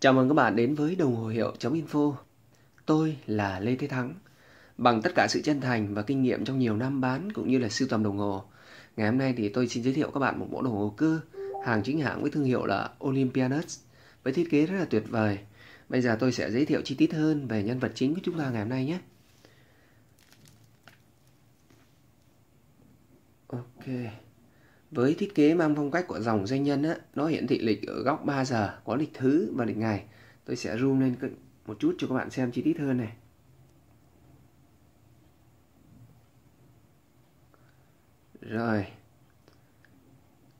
Chào mừng các bạn đến với đồng hồ hiệu.info Tôi là Lê Thế Thắng. Bằng tất cả sự chân thành và kinh nghiệm trong nhiều năm bán cũng như là sưu tầm đồng hồ, Ngày hôm nay thì tôi xin giới thiệu các bạn một mẫu đồng hồ cơ, Hàng chính hãng với thương hiệu là Olympianus Với thiết kế rất là tuyệt vời. Bây giờ tôi sẽ giới thiệu chi tiết hơn về nhân vật chính của chúng ta ngày hôm nay nhé. Ok với thiết kế mang phong cách của dòng doanh nhân á, nó hiển thị lịch ở góc 3 giờ, có lịch thứ và lịch ngày. Tôi sẽ zoom lên một chút cho các bạn xem chi tiết hơn này. Rồi.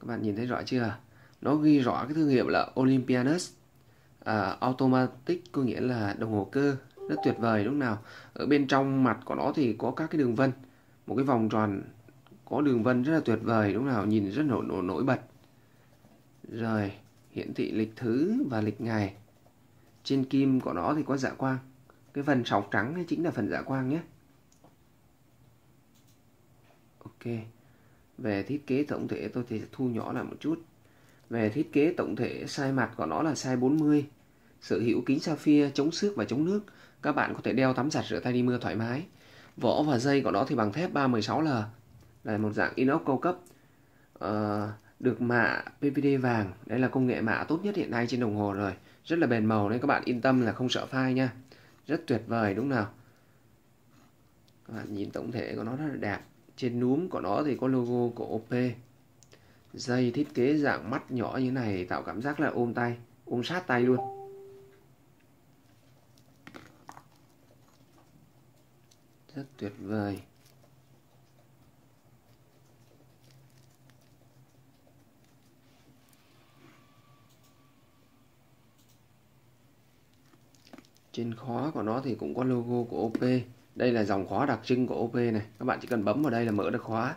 Các bạn nhìn thấy rõ chưa? Nó ghi rõ cái thương hiệu là Olympianus. À, automatic có nghĩa là đồng hồ cơ rất tuyệt vời lúc nào. Ở bên trong mặt của nó thì có các cái đường vân, một cái vòng tròn có đường vân rất là tuyệt vời lúc nào nhìn rất nổi nổi, nổi bật. Rồi hiển thị lịch thứ và lịch ngày. Trên kim của nó thì có dạ quang. Cái phần sọc trắng ấy chính là phần dạ quang nhé. Ok. Về thiết kế tổng thể tôi thì thu nhỏ lại một chút. Về thiết kế tổng thể size mặt của nó là size 40 sở hữu kính sapphire chống xước và chống nước. Các bạn có thể đeo tắm giặt rửa tay đi mưa thoải mái. Vỏ và dây của nó thì bằng thép 316L là một dạng inox cao cấp uh, được mạ PVD vàng. Đây là công nghệ mạ tốt nhất hiện nay trên đồng hồ rồi. Rất là bền màu nên các bạn yên tâm là không sợ phai nha. Rất tuyệt vời đúng nào? Các bạn nhìn tổng thể của nó rất là đẹp. Trên núm của nó thì có logo của OP dây thiết kế dạng mắt nhỏ như này tạo cảm giác là ôm tay ôm sát tay luôn. Rất tuyệt vời. Trên khóa của nó thì cũng có logo của OP đây là dòng khóa đặc trưng của OP này. Các bạn chỉ cần bấm vào đây là mở được khóa.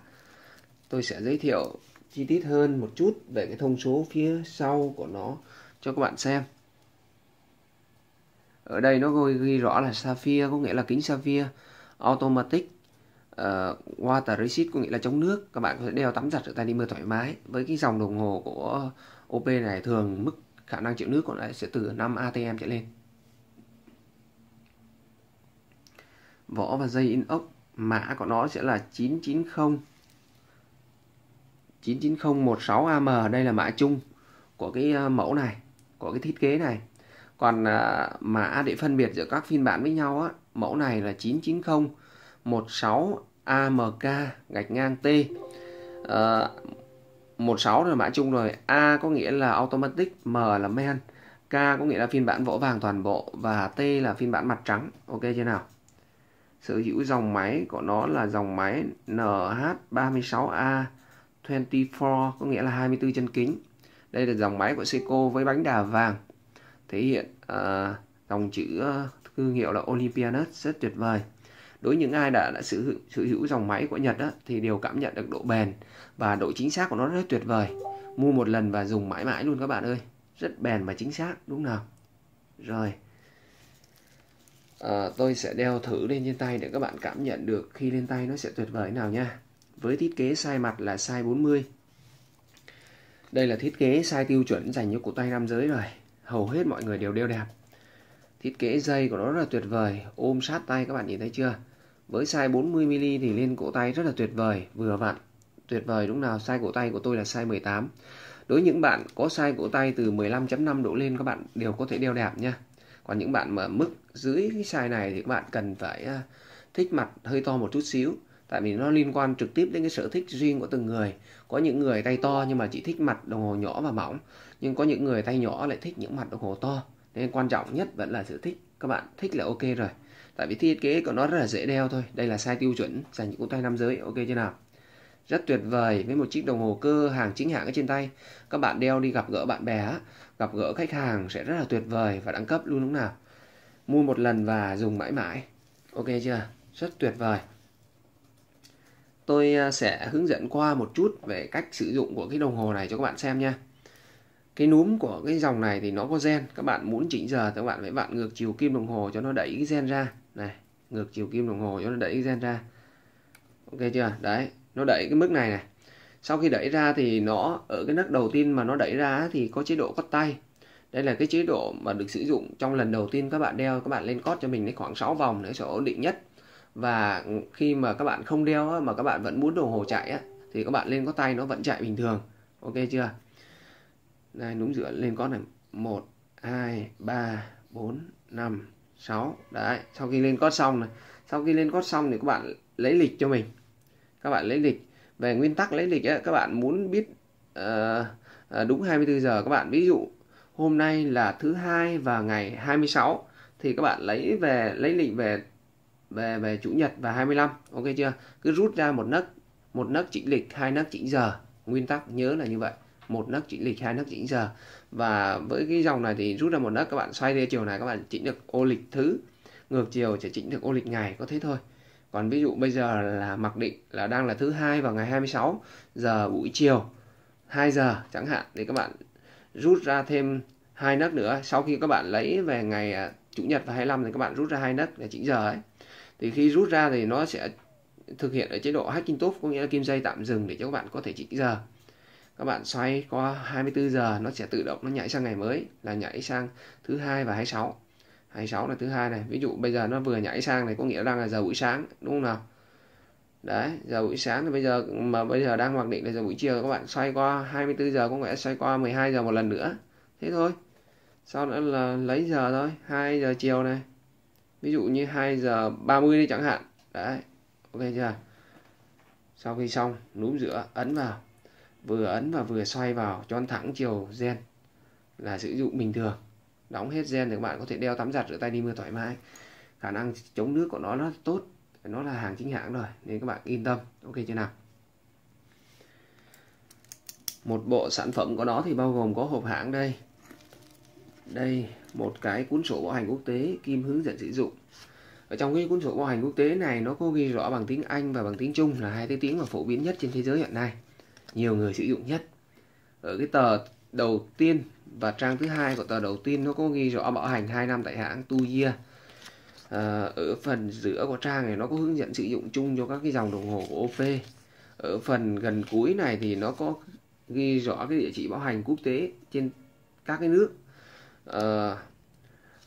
Tôi sẽ giới thiệu chi tiết hơn một chút về cái thông số phía sau của nó cho các bạn xem. Ở đây nó ghi rõ là sapphire có nghĩa là kính sapphire. Automatic uh, water resist có nghĩa là chống nước. Các bạn có thể đeo tắm giặt ở tay đi mưa thoải mái. Với cái dòng đồng hồ của OP này thường mức khả năng chịu nước của nó sẽ từ 5 ATM trở lên. Vỏ và dây inox mã của nó sẽ là 990 99016AM đây là mã chung của cái à, mẫu này của cái thiết kế này. Còn à, mã để phân biệt giữa các phiên bản với nhau á mẫu này là 99016 AMK gạch ngang T. Ờ, uh, 16 là mã chung rồi A có nghĩa là automatic M là men K có nghĩa là phiên bản vỏ vàng toàn bộ và T là phiên bản mặt trắng. Ok chưa nào? Sở hữu dòng máy của nó là dòng máy NH36A 24 có nghĩa là 24 chân kính. Đây là dòng máy của Seiko với bánh đà vàng. Thể hiện uh, dòng chữ uh, thương hiệu là Olympianus rất tuyệt vời. Đối với những ai đã, đã sở hữu, sở hữu dòng máy của Nhật đó thì đều cảm nhận được độ bền và độ chính xác của nó rất tuyệt vời. Mua một lần và dùng mãi mãi luôn các bạn ơi. Rất bền và chính xác đúng nào? Rồi à, tôi sẽ đeo thử lên trên tay để các bạn cảm nhận được khi lên tay nó sẽ tuyệt vời nào nha. Với thiết kế size mặt là size 40 đây là thiết kế size tiêu chuẩn dành cho cổ tay nam giới rồi. Hầu hết mọi người đều đeo đẹp. Thiết kế dây của nó rất là tuyệt vời. Ôm sát tay các bạn nhìn thấy chưa? Với size 40mm thì lên cổ tay rất là tuyệt vời. Vừa vặn tuyệt vời đúng nào size cổ tay của tôi là size 18 đối với những bạn có size cổ tay từ 15.5 độ lên các bạn đều có thể đeo đẹp nha còn những bạn mà mức dưới cái size này thì các bạn cần phải à, thích mặt hơi to một chút xíu. Tại vì nó liên quan trực tiếp đến cái sở thích riêng của từng người. Có những người tay to nhưng mà chỉ thích mặt đồng hồ nhỏ và mỏng. Nhưng có những người tay nhỏ lại thích những mặt đồng hồ to. Nên quan trọng nhất vẫn là sở thích. Các bạn thích là ok rồi. Tại vì thiết kế của nó rất là dễ đeo thôi. Đây là size tiêu chuẩn dành những cô tay nam giới. Ok chưa nào? Rất tuyệt vời, với một chiếc đồng hồ cơ hàng chính hãng ở trên tay. Các bạn đeo đi gặp gỡ bạn bè gặp gỡ khách hàng sẽ rất là tuyệt vời và đẳng cấp luôn đúng nào? Mua một lần và dùng mãi mãi. Ok chưa? Rất tuyệt vời. Tôi à, sẽ hướng dẫn qua một chút về cách sử dụng của cái đồng hồ này cho các bạn xem nha. Cái núm của cái dòng này thì nó có gen. Các bạn muốn chỉnh giờ thì các bạn phải vặn ngược chiều kim đồng hồ cho nó đẩy cái gen ra. Này, ngược chiều kim đồng hồ cho nó đẩy cái gen ra. Ok chưa? Đấy nó đẩy cái mức này này. Sau khi đẩy ra thì nó ở cái nấc đầu tiên mà nó đẩy ra thì có chế độ cót tay. Đây là cái chế độ mà được sử dụng trong lần đầu tiên các bạn đeo các bạn lên cót cho mình đến khoảng 6 vòng để sẽ ổn định nhất. Và khi mà các bạn không đeo mà các bạn vẫn muốn đồng hồ chạy á, thì các bạn lên có tay nó vẫn chạy bình thường. Ok chưa? Đây núm giữa lên có này. 1 2 3 4 5 6 đấy sau khi lên cót xong này. Sau khi lên cót xong thì các bạn lấy lịch cho mình các bạn lấy lịch. Về nguyên tắc lấy lịch ấy, các bạn muốn biết uh, đúng 24 giờ các bạn ví dụ hôm nay là thứ hai và ngày 26 thì các bạn lấy về lấy lịch về về về chủ nhật và 25 ok chưa? Cứ rút ra một nấc một nấc chỉnh lịch hai nấc chỉnh giờ. Nguyên tắc nhớ là như vậy. Một nấc chỉnh lịch hai nấc chỉnh giờ. Và với cái dòng này thì rút ra một nấc các bạn xoay theo chiều này các bạn chỉnh được ô lịch thứ. Ngược chiều sẽ chỉnh được ô lịch ngày có thế thôi còn ví dụ bây giờ là mặc định là đang là thứ hai vào ngày 26 giờ buổi chiều 2 giờ chẳng hạn, thì các bạn rút ra thêm hai nấc nữa. Sau khi các bạn lấy về ngày à, chủ nhật và 25 thì các bạn rút ra hai nấc để chỉnh giờ ấy. Thì khi rút ra thì nó sẽ thực hiện ở chế độ hacking top có nghĩa là kim dây tạm dừng để cho các bạn có thể chỉnh giờ. Các bạn xoay qua 24 giờ, nó sẽ tự động nó nhảy sang ngày mới, là nhảy sang thứ hai và 26 26 là thứ hai này. Ví dụ bây giờ nó vừa nhảy sang này, có nghĩa đang là giờ buổi sáng, đúng không nào? Đấy, giờ buổi sáng thì bây giờ, mà bây giờ đang mặc định là giờ buổi chiều các bạn xoay qua 24 giờ, có nghĩa xoay qua 12 giờ một lần nữa. Thế thôi. Sau đó là lấy giờ thôi 2 giờ chiều này. Ví dụ như 2 giờ 30 đi chẳng hạn. Đấy, ok chưa? Sau khi xong, núm giữa, ấn vào. Vừa ấn và vừa xoay vào, cho thẳng chiều gen là sử dụng bình thường đóng hết gen thì các bạn có thể đeo tắm giặt rửa tay đi mưa thoải mái. Khả năng chống nước của nó nó tốt, nó là hàng chính hãng rồi, nên các bạn yên tâm. Ok chưa nào? Một bộ sản phẩm của nó thì bao gồm có hộp hãng đây. Đây, một cái cuốn sổ bảo hành quốc tế kim hướng dẫn sử dụng. Ở trong cái cuốn sổ bảo hành quốc tế này nó có ghi rõ bằng tiếng Anh và bằng tiếng Trung là hai cái tiếng mà phổ biến nhất trên thế giới hiện nay. Nhiều người sử dụng nhất. Ở cái tờ đầu tiên và trang thứ hai của tờ đầu tiên nó có ghi rõ bảo hành 2 năm tại hãng Tuya à, ở phần giữa của trang này nó có hướng dẫn sử dụng chung cho các cái dòng đồng hồ của OP ở phần gần cuối này thì nó có ghi rõ cái địa chỉ bảo hành quốc tế trên các cái nước. À,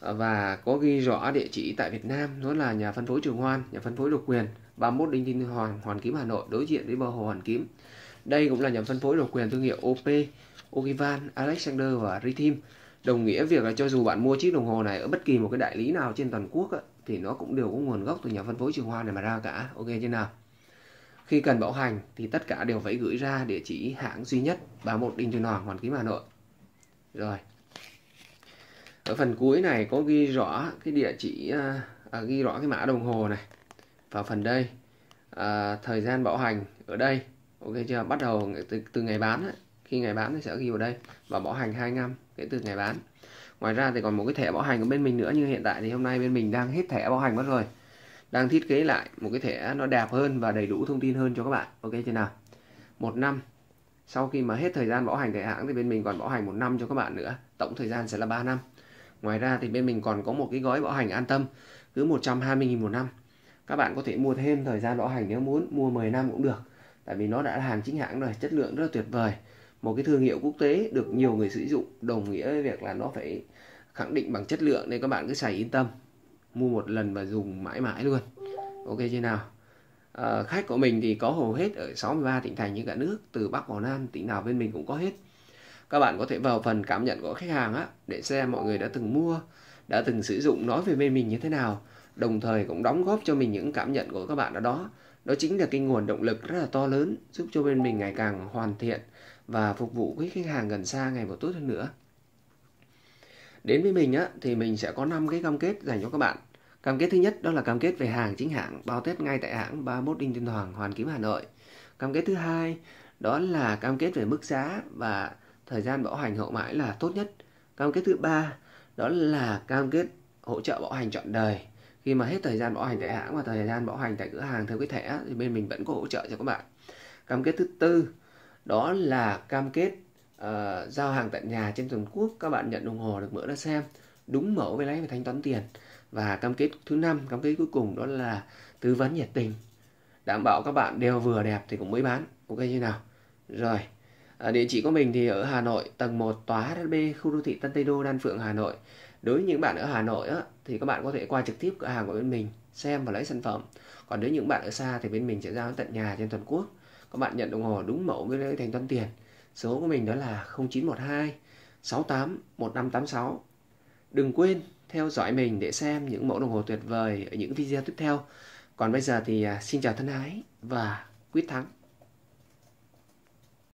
và có ghi rõ địa chỉ tại Việt Nam đó là nhà phân phối Trường Hoan nhà phân phối độc quyền 31 Đinh Tiên Hoàn, Hoàn Kiếm Hà Nội đối diện với bờ hồ Hoàn Kiếm. Đây cũng là nhà phân phối độc quyền thương hiệu OP Ogivan Alexander và Rithim đồng nghĩa việc là cho dù bạn mua chiếc đồng hồ này ở bất kỳ một cái đại lý nào trên toàn quốc á, thì nó cũng đều có nguồn gốc từ nhà phân phối trường hoa này mà ra cả. Ok chưa nào? Khi cần bảo hành thì tất cả đều phải gửi ra địa chỉ hãng duy nhất 31 Đinh Tiên Hoàng Hoàn Kiếm Hà Nội. Rồi. Ở phần cuối này có ghi rõ cái địa chỉ à, à, ghi rõ cái mã đồng hồ này. Vào phần đây à, thời gian bảo hành ở đây. Ok chưa? Bắt đầu từ, từ ngày bán ấy khi ngày bán thì sẽ ghi vào đây và bảo hành 2 năm kể từ ngày bán. Ngoài ra thì còn một cái thẻ bảo hành của bên mình nữa như hiện tại thì hôm nay bên mình đang hết thẻ bảo hành mất rồi. Đang thiết kế lại một cái thẻ nó đẹp hơn và đầy đủ thông tin hơn cho các bạn. Ok chưa nào? Một năm. Sau khi mà hết thời gian bảo hành thẻ hãng thì bên mình còn bảo hành một năm cho các bạn nữa. Tổng thời gian sẽ là 3 năm. Ngoài ra thì bên mình còn có một cái gói bảo hành an tâm, cứ 120.000 một năm. Các bạn có thể mua thêm thời gian bảo hành nếu muốn, mua 10 năm cũng được, tại vì nó đã là hàng chính hãng rồi, chất lượng rất là tuyệt vời một cái thương hiệu quốc tế được nhiều người sử dụng đồng nghĩa với việc là nó phải khẳng định bằng chất lượng nên các bạn cứ xài yên tâm. Mua một lần và dùng mãi mãi luôn. Ok chưa nào? À, khách của mình thì có hầu hết ở 63 tỉnh thành như cả nước từ Bắc vào Nam tỉnh nào bên mình cũng có hết. Các bạn có thể vào phần cảm nhận của khách hàng á để xem mọi người đã từng mua đã từng sử dụng nói về bên mình như thế nào. Đồng thời cũng đóng góp cho mình những cảm nhận của các bạn ở đó. Đó chính là cái nguồn động lực rất là to lớn giúp cho bên mình ngày càng hoàn thiện và phục vụ quý khách hàng gần xa ngày một tốt hơn nữa. Đến với mình á, thì mình sẽ có 5 cái cam kết dành cho các bạn. Cam kết thứ nhất đó là cam kết về hàng chính hãng, bao tết ngay tại hãng 31 Đinh Tiên Hoàng, Hoàn Kiếm, Hà Nội. Cam kết thứ hai đó là cam kết về mức giá và thời gian bảo hành hậu mãi là tốt nhất. Cam kết thứ ba đó là cam kết hỗ trợ bảo hành trọn đời. Khi mà hết thời gian bảo hành tại hãng và thời gian bảo hành tại cửa hàng theo cái thẻ thì bên mình vẫn có hỗ trợ cho các bạn. Cam kết thứ tư đó là cam kết uh, giao hàng tận nhà trên toàn quốc các bạn nhận đồng hồ được mở ra xem đúng mẫu với lấy và thanh toán tiền và cam kết thứ năm cam kết cuối cùng đó là tư vấn nhiệt tình đảm bảo các bạn đều vừa đẹp thì cũng mới bán ok như nào rồi À, địa chỉ của mình thì ở Hà Nội, tầng 1 tòa hb khu đô thị Tân Tây Đô, Đan Phượng, Hà Nội. Đối với những bạn ở Hà Nội á, thì các bạn có thể qua trực tiếp cửa hàng của bên mình xem và lấy sản phẩm. Còn nếu những bạn ở xa thì bên mình sẽ giao tận nhà trên toàn quốc. Các bạn nhận đồng hồ đúng mẫu với lấy thành toán tiền. Số của mình đó là 0912 68 1586. Đừng quên theo dõi mình để xem những mẫu đồng hồ tuyệt vời ở những video tiếp theo. Còn bây giờ thì à, xin chào thân ái và quyết thắng.